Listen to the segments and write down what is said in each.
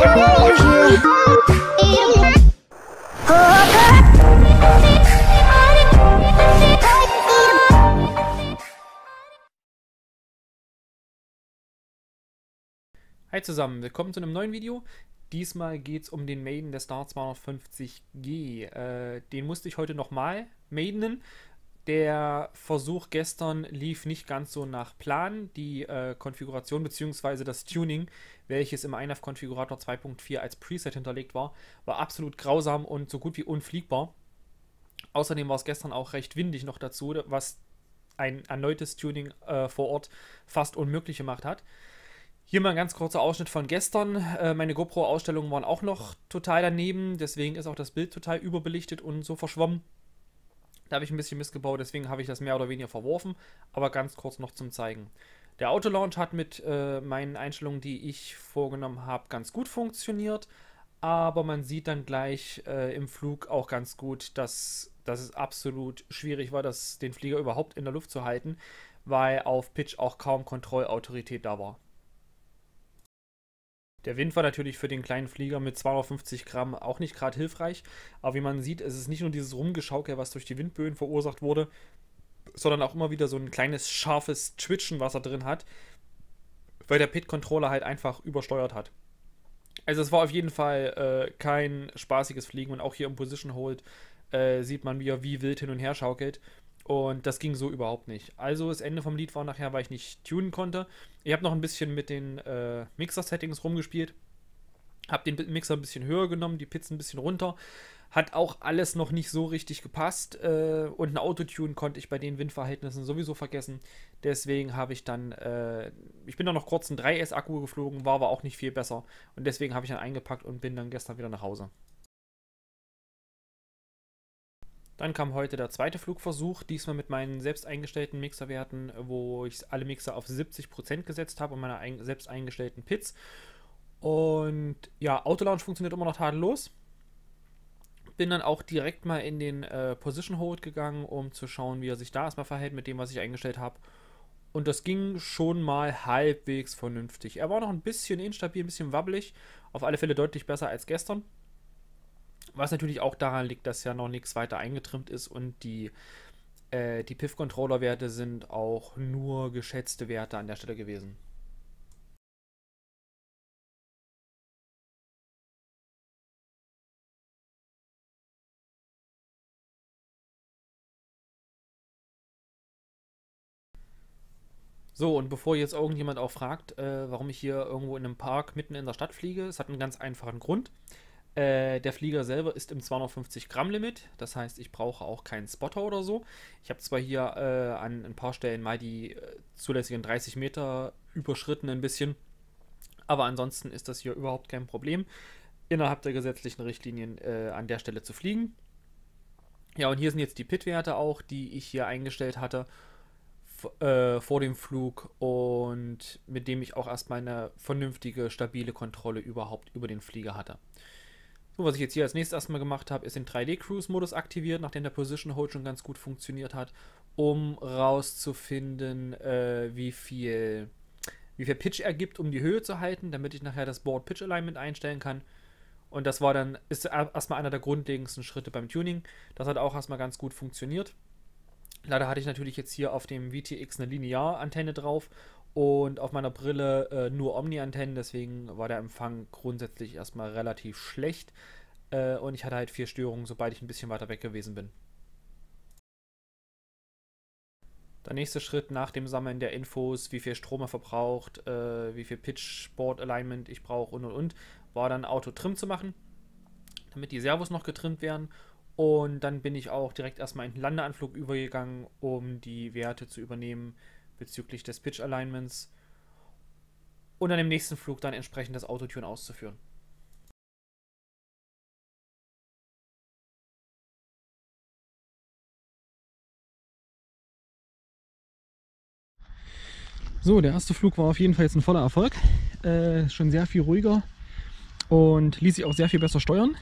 Hi zusammen, willkommen zu einem neuen Video. Diesmal geht es um den Maiden der Star 250G. Äh, den musste ich heute nochmal maidenen. Der Versuch gestern lief nicht ganz so nach Plan. Die äh, Konfiguration bzw. das Tuning, welches im INAV-Konfigurator 2.4 als Preset hinterlegt war, war absolut grausam und so gut wie unfliegbar. Außerdem war es gestern auch recht windig noch dazu, was ein erneutes Tuning äh, vor Ort fast unmöglich gemacht hat. Hier mal ein ganz kurzer Ausschnitt von gestern. Äh, meine GoPro-Ausstellungen waren auch noch total daneben, deswegen ist auch das Bild total überbelichtet und so verschwommen. Da habe ich ein bisschen missgebaut, deswegen habe ich das mehr oder weniger verworfen, aber ganz kurz noch zum Zeigen. Der Autolaunch hat mit äh, meinen Einstellungen, die ich vorgenommen habe, ganz gut funktioniert, aber man sieht dann gleich äh, im Flug auch ganz gut, dass, dass es absolut schwierig war, das, den Flieger überhaupt in der Luft zu halten, weil auf Pitch auch kaum Kontrollautorität da war. Der Wind war natürlich für den kleinen Flieger mit 250 Gramm auch nicht gerade hilfreich, aber wie man sieht, ist es nicht nur dieses Rumgeschaukel, was durch die Windböen verursacht wurde, sondern auch immer wieder so ein kleines scharfes Twitchen, was er drin hat, weil der Pit-Controller halt einfach übersteuert hat. Also es war auf jeden Fall äh, kein spaßiges Fliegen und auch hier im Position Hold äh, sieht man, wie er wie wild hin und her schaukelt. Und das ging so überhaupt nicht. Also das Ende vom Lied war nachher, weil ich nicht tunen konnte. Ich habe noch ein bisschen mit den äh, Mixer-Settings rumgespielt. Habe den Mixer ein bisschen höher genommen, die Pits ein bisschen runter. Hat auch alles noch nicht so richtig gepasst. Äh, und ein Autotune konnte ich bei den Windverhältnissen sowieso vergessen. Deswegen habe ich dann, äh, ich bin dann noch kurz einen 3S-Akku geflogen, war aber auch nicht viel besser. Und deswegen habe ich dann eingepackt und bin dann gestern wieder nach Hause. Dann kam heute der zweite Flugversuch, diesmal mit meinen selbst eingestellten Mixerwerten, wo ich alle Mixer auf 70% gesetzt habe und meine ein selbst eingestellten Pits. Und ja, Autolaunch funktioniert immer noch tadellos. Bin dann auch direkt mal in den äh, Position Hold gegangen, um zu schauen, wie er sich da erstmal verhält mit dem, was ich eingestellt habe. Und das ging schon mal halbwegs vernünftig. Er war noch ein bisschen instabil, ein bisschen wabbelig. Auf alle Fälle deutlich besser als gestern. Was natürlich auch daran liegt, dass ja noch nichts weiter eingetrimmt ist und die, äh, die PIF-Controller-Werte sind auch nur geschätzte Werte an der Stelle gewesen. So, und bevor jetzt irgendjemand auch fragt, äh, warum ich hier irgendwo in einem Park mitten in der Stadt fliege, es hat einen ganz einfachen Grund. Äh, der Flieger selber ist im 250 Gramm Limit, das heißt, ich brauche auch keinen Spotter oder so. Ich habe zwar hier äh, an ein paar Stellen mal die äh, zulässigen 30 Meter überschritten ein bisschen, aber ansonsten ist das hier überhaupt kein Problem, innerhalb der gesetzlichen Richtlinien äh, an der Stelle zu fliegen. Ja, und hier sind jetzt die Pit-Werte auch, die ich hier eingestellt hatte äh, vor dem Flug und mit dem ich auch erstmal eine vernünftige, stabile Kontrolle überhaupt über den Flieger hatte. So, was ich jetzt hier als nächstes erstmal gemacht habe, ist den 3D-Cruise-Modus aktiviert, nachdem der Position Hold schon ganz gut funktioniert hat, um rauszufinden, äh, wie viel wie viel Pitch er gibt, um die Höhe zu halten, damit ich nachher das Board Pitch Alignment einstellen kann. Und das war dann, ist erstmal einer der grundlegendsten Schritte beim Tuning. Das hat auch erstmal ganz gut funktioniert. Leider hatte ich natürlich jetzt hier auf dem VTX eine Linear-Antenne drauf und auf meiner Brille äh, nur Omni-Antennen, deswegen war der Empfang grundsätzlich erstmal relativ schlecht äh, und ich hatte halt vier Störungen, sobald ich ein bisschen weiter weg gewesen bin. Der nächste Schritt nach dem Sammeln der Infos, wie viel Strom er verbraucht, äh, wie viel Pitch, Board Alignment ich brauche und und und, war dann Auto-Trim zu machen, damit die Servos noch getrimmt werden. Und dann bin ich auch direkt erstmal in den Landeanflug übergegangen, um die Werte zu übernehmen, bezüglich des Pitch Alignments und dann im nächsten Flug dann entsprechend das Autotune auszuführen. So, der erste Flug war auf jeden Fall jetzt ein voller Erfolg. Äh, schon sehr viel ruhiger und ließ sich auch sehr viel besser steuern.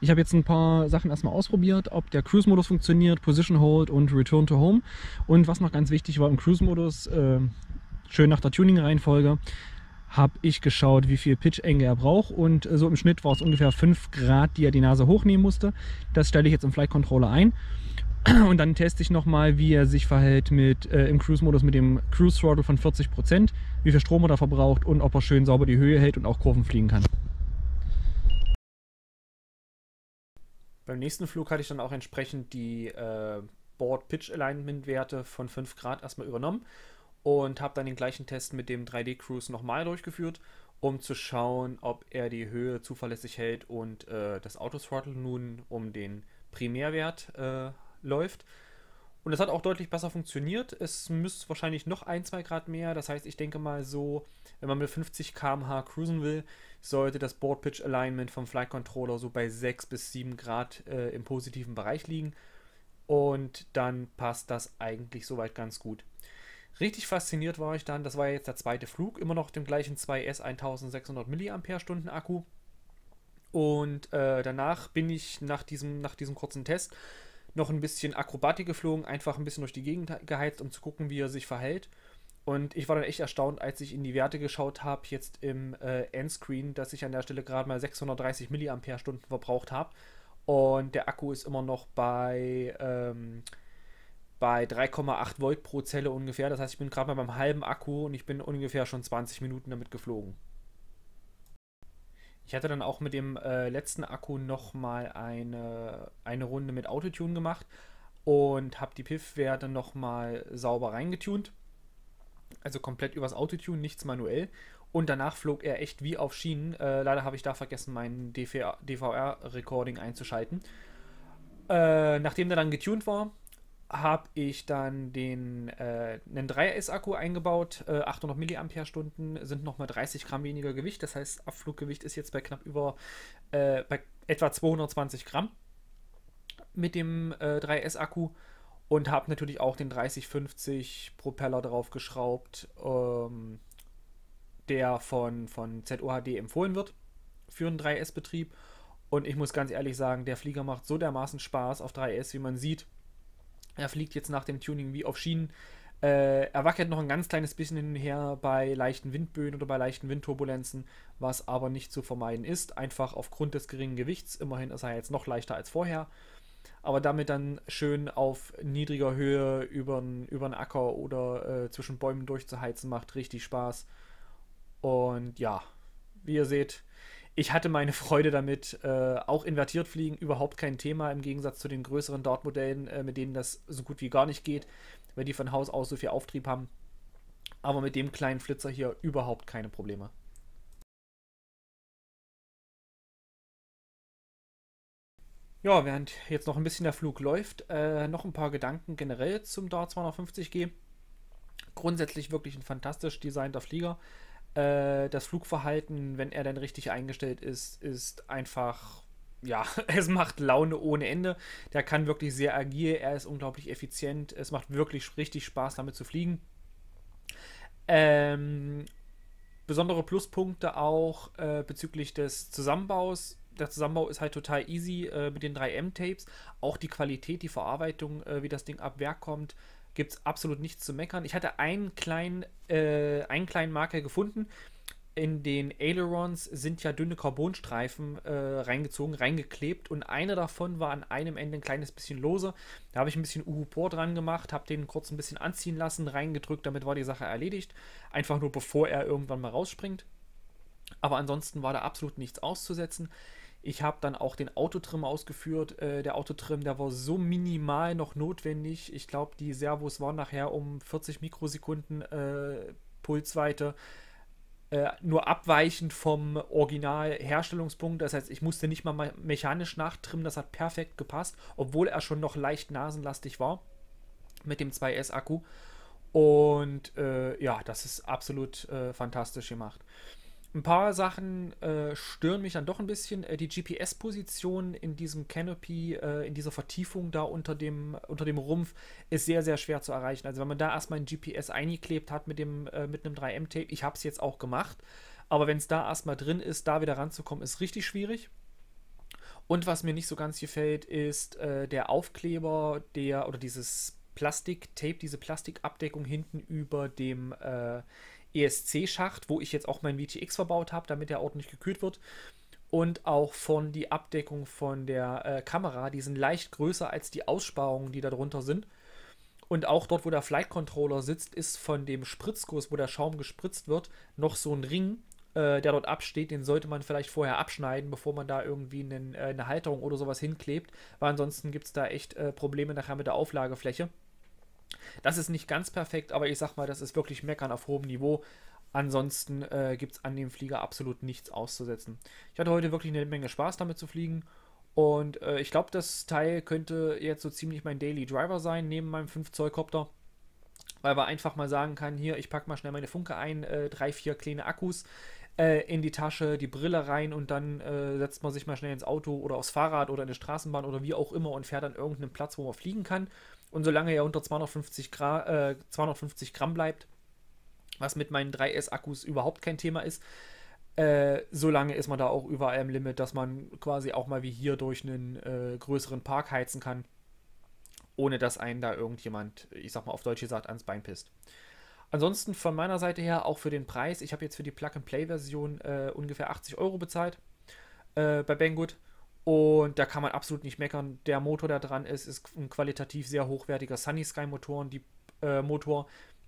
Ich habe jetzt ein paar Sachen erstmal ausprobiert, ob der Cruise-Modus funktioniert, Position Hold und Return to Home. Und was noch ganz wichtig war im Cruise-Modus, äh, schön nach der Tuning-Reihenfolge, habe ich geschaut, wie viel Pitch-Enge er braucht und äh, so im Schnitt war es ungefähr 5 Grad, die er die Nase hochnehmen musste. Das stelle ich jetzt im Flight Controller ein und dann teste ich nochmal, wie er sich verhält mit, äh, im Cruise-Modus mit dem Cruise Throttle von 40%, wie viel Strom er da verbraucht und ob er schön sauber die Höhe hält und auch Kurven fliegen kann. Beim nächsten Flug hatte ich dann auch entsprechend die äh, Board Pitch Alignment Werte von 5 Grad erstmal übernommen und habe dann den gleichen Test mit dem 3D Cruise nochmal durchgeführt, um zu schauen, ob er die Höhe zuverlässig hält und äh, das Autothrottle nun um den Primärwert äh, läuft. Und das hat auch deutlich besser funktioniert. Es müsste wahrscheinlich noch ein, zwei Grad mehr. Das heißt, ich denke mal so, wenn man mit 50 km/h cruisen will, sollte das Board Pitch Alignment vom Flight Controller so bei 6 bis 7 Grad äh, im positiven Bereich liegen. Und dann passt das eigentlich soweit ganz gut. Richtig fasziniert war ich dann, das war jetzt der zweite Flug, immer noch dem gleichen 2S 1600 mAh Akku. Und äh, danach bin ich nach diesem, nach diesem kurzen Test noch ein bisschen Akrobatik geflogen, einfach ein bisschen durch die Gegend geheizt, um zu gucken, wie er sich verhält. Und ich war dann echt erstaunt, als ich in die Werte geschaut habe, jetzt im äh, Endscreen, dass ich an der Stelle gerade mal 630 mAh verbraucht habe. Und der Akku ist immer noch bei ähm, bei 3,8 Volt pro Zelle ungefähr. Das heißt, ich bin gerade mal beim halben Akku und ich bin ungefähr schon 20 Minuten damit geflogen. Ich hatte dann auch mit dem äh, letzten Akku nochmal eine, eine Runde mit Autotune gemacht und habe die PIF-Werte nochmal sauber reingetunt. Also komplett übers Autotune, nichts manuell. Und danach flog er echt wie auf Schienen. Äh, leider habe ich da vergessen, mein DVR-Recording einzuschalten. Äh, nachdem der dann getuned war, habe ich dann den äh, einen 3S-Akku eingebaut, äh, 800 mAh, sind nochmal 30 Gramm weniger Gewicht. Das heißt, Abfluggewicht ist jetzt bei knapp über äh, bei etwa 220 Gramm mit dem äh, 3S-Akku und habe natürlich auch den 3050 Propeller drauf geschraubt, ähm, der von, von ZOHD empfohlen wird für einen 3S-Betrieb. Und ich muss ganz ehrlich sagen, der Flieger macht so dermaßen Spaß auf 3S, wie man sieht er fliegt jetzt nach dem Tuning wie auf Schienen. Äh, er wackelt noch ein ganz kleines bisschen hin und her bei leichten Windböen oder bei leichten Windturbulenzen, was aber nicht zu vermeiden ist, einfach aufgrund des geringen Gewichts. Immerhin ist er jetzt noch leichter als vorher. Aber damit dann schön auf niedriger Höhe über einen Acker oder äh, zwischen Bäumen durchzuheizen, macht richtig Spaß. Und ja, wie ihr seht, ich hatte meine Freude damit. Äh, auch invertiert fliegen überhaupt kein Thema im Gegensatz zu den größeren Dart-Modellen, äh, mit denen das so gut wie gar nicht geht, weil die von Haus aus so viel Auftrieb haben. Aber mit dem kleinen Flitzer hier überhaupt keine Probleme. Ja, während jetzt noch ein bisschen der Flug läuft, äh, noch ein paar Gedanken generell zum Dart 250G. Grundsätzlich wirklich ein fantastisch designter Flieger. Äh, das Flugverhalten, wenn er dann richtig eingestellt ist, ist einfach, ja, es macht Laune ohne Ende. Der kann wirklich sehr agil, er ist unglaublich effizient, es macht wirklich richtig Spaß damit zu fliegen. Ähm, besondere Pluspunkte auch äh, bezüglich des Zusammenbaus. Der Zusammenbau ist halt total easy äh, mit den 3M-Tapes. Auch die Qualität, die Verarbeitung, äh, wie das Ding ab Werk kommt, gibt es absolut nichts zu meckern. Ich hatte einen kleinen, äh, einen kleinen Marker gefunden. In den Ailerons sind ja dünne Carbonstreifen äh, reingezogen, reingeklebt und einer davon war an einem Ende ein kleines bisschen lose. Da habe ich ein bisschen Uhupor dran gemacht, habe den kurz ein bisschen anziehen lassen, reingedrückt, damit war die Sache erledigt. Einfach nur bevor er irgendwann mal rausspringt. Aber ansonsten war da absolut nichts auszusetzen. Ich habe dann auch den Autotrim ausgeführt. Äh, der Autotrim, der war so minimal noch notwendig. Ich glaube, die Servos waren nachher um 40 Mikrosekunden äh, Pulsweite äh, nur abweichend vom Original-Herstellungspunkt. Das heißt, ich musste nicht mal mechanisch nachtrimmen. Das hat perfekt gepasst, obwohl er schon noch leicht nasenlastig war mit dem 2S-Akku. Und äh, ja, das ist absolut äh, fantastisch gemacht. Ein paar Sachen äh, stören mich dann doch ein bisschen. Äh, die GPS-Position in diesem Canopy, äh, in dieser Vertiefung da unter dem, unter dem Rumpf, ist sehr, sehr schwer zu erreichen. Also wenn man da erstmal ein GPS eingeklebt hat mit, dem, äh, mit einem 3M-Tape, ich habe es jetzt auch gemacht, aber wenn es da erstmal drin ist, da wieder ranzukommen, ist richtig schwierig. Und was mir nicht so ganz gefällt, ist äh, der Aufkleber, der oder dieses Plastik-Tape, diese Plastikabdeckung hinten über dem äh, ESC-Schacht, wo ich jetzt auch mein VTX verbaut habe, damit er ordentlich gekühlt wird. Und auch von die Abdeckung von der äh, Kamera, die sind leicht größer als die Aussparungen, die da drunter sind. Und auch dort, wo der Flight Controller sitzt, ist von dem Spritzguss, wo der Schaum gespritzt wird, noch so ein Ring, äh, der dort absteht. Den sollte man vielleicht vorher abschneiden, bevor man da irgendwie einen, äh, eine Halterung oder sowas hinklebt, weil ansonsten gibt es da echt äh, Probleme nachher mit der Auflagefläche. Das ist nicht ganz perfekt, aber ich sag mal, das ist wirklich Meckern auf hohem Niveau. Ansonsten äh, gibt es an dem Flieger absolut nichts auszusetzen. Ich hatte heute wirklich eine Menge Spaß damit zu fliegen und äh, ich glaube, das Teil könnte jetzt so ziemlich mein Daily Driver sein, neben meinem 5 Zoll Copter. Weil man einfach mal sagen kann, hier, ich packe mal schnell meine Funke ein, äh, drei, vier kleine Akkus äh, in die Tasche, die Brille rein und dann äh, setzt man sich mal schnell ins Auto oder aufs Fahrrad oder in eine Straßenbahn oder wie auch immer und fährt an irgendeinen Platz, wo man fliegen kann. Und solange er unter 250, Gra 250 äh, Gramm bleibt, was mit meinen 3S-Akkus überhaupt kein Thema ist, äh, solange ist man da auch überall im Limit, dass man quasi auch mal wie hier durch einen äh, größeren Park heizen kann, ohne dass einen da irgendjemand, ich sag mal auf Deutsch gesagt, ans Bein pisst. Ansonsten von meiner Seite her auch für den Preis, ich habe jetzt für die Plug-and-Play-Version äh, ungefähr 80 Euro bezahlt äh, bei Banggood. Und da kann man absolut nicht meckern. Der Motor, der dran ist, ist ein qualitativ sehr hochwertiger Sunny Sky Motor. Die äh, Motor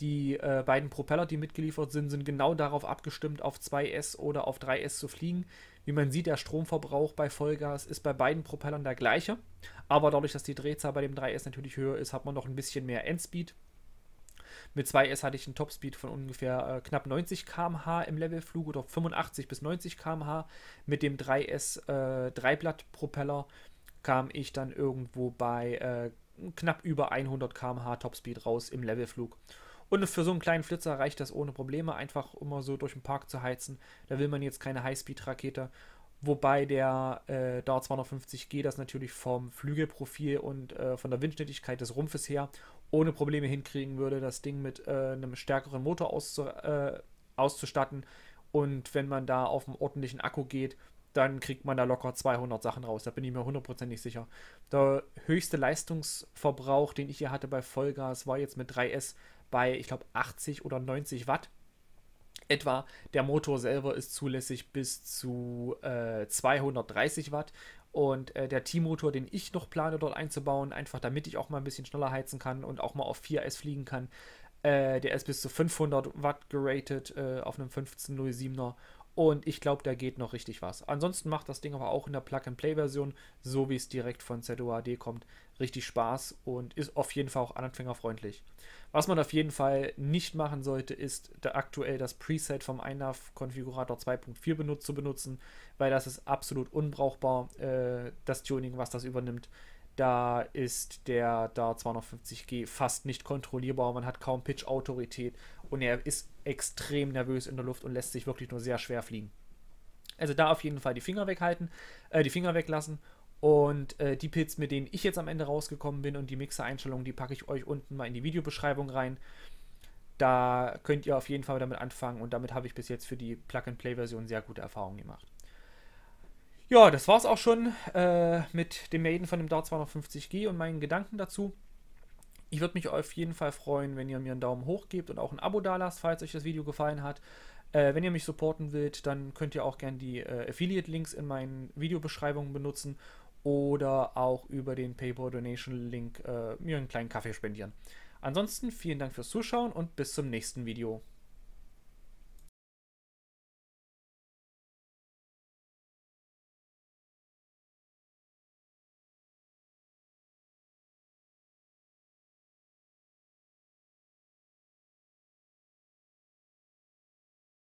die äh, beiden Propeller, die mitgeliefert sind, sind genau darauf abgestimmt, auf 2S oder auf 3S zu fliegen. Wie man sieht, der Stromverbrauch bei Vollgas ist bei beiden Propellern der gleiche. Aber dadurch, dass die Drehzahl bei dem 3S natürlich höher ist, hat man noch ein bisschen mehr Endspeed. Mit 2S hatte ich einen Topspeed von ungefähr äh, knapp 90 km/h im Levelflug oder 85 bis 90 km/h. Mit dem 3S äh, Dreiblatt-Propeller kam ich dann irgendwo bei äh, knapp über 100 km/h Topspeed raus im Levelflug. Und für so einen kleinen Flitzer reicht das ohne Probleme, einfach immer so durch den Park zu heizen. Da will man jetzt keine Highspeed-Rakete. Wobei der äh, Dart 250G das natürlich vom Flügelprofil und äh, von der Windschnittigkeit des Rumpfes her ohne Probleme hinkriegen würde, das Ding mit äh, einem stärkeren Motor auszu äh, auszustatten. Und wenn man da auf einen ordentlichen Akku geht, dann kriegt man da locker 200 Sachen raus. Da bin ich mir hundertprozentig sicher. Der höchste Leistungsverbrauch, den ich hier hatte bei Vollgas, war jetzt mit 3S bei, ich glaube, 80 oder 90 Watt etwa. Der Motor selber ist zulässig bis zu äh, 230 Watt. Und äh, der T-Motor, den ich noch plane dort einzubauen, einfach damit ich auch mal ein bisschen schneller heizen kann und auch mal auf 4S fliegen kann, äh, der ist bis zu 500 Watt geratet äh, auf einem 1507er. Und ich glaube, da geht noch richtig was. Ansonsten macht das Ding aber auch in der Plug-and-Play-Version, so wie es direkt von ZOAD kommt, richtig Spaß und ist auf jeden Fall auch anfängerfreundlich. Was man auf jeden Fall nicht machen sollte, ist aktuell das Preset vom INAV-Konfigurator 2.4 benutzt, zu benutzen, weil das ist absolut unbrauchbar, äh, das Tuning, was das übernimmt. Da ist der da 250G fast nicht kontrollierbar, man hat kaum Pitch-Autorität und er ist extrem nervös in der Luft und lässt sich wirklich nur sehr schwer fliegen. Also da auf jeden Fall die Finger weghalten, äh, die Finger weglassen und äh, die Pits, mit denen ich jetzt am Ende rausgekommen bin und die Mixer-Einstellungen, die packe ich euch unten mal in die Videobeschreibung rein. Da könnt ihr auf jeden Fall damit anfangen und damit habe ich bis jetzt für die Plug-and-Play-Version sehr gute Erfahrungen gemacht. Ja, das war's auch schon äh, mit dem Maiden von dem Dart 250G und meinen Gedanken dazu. Ich würde mich auf jeden Fall freuen, wenn ihr mir einen Daumen hoch gebt und auch ein Abo dalasst, falls euch das Video gefallen hat. Äh, wenn ihr mich supporten wollt, dann könnt ihr auch gerne die äh, Affiliate-Links in meinen Videobeschreibungen benutzen oder auch über den PayPal Donation Link äh, mir einen kleinen Kaffee spendieren. Ansonsten vielen Dank fürs Zuschauen und bis zum nächsten Video.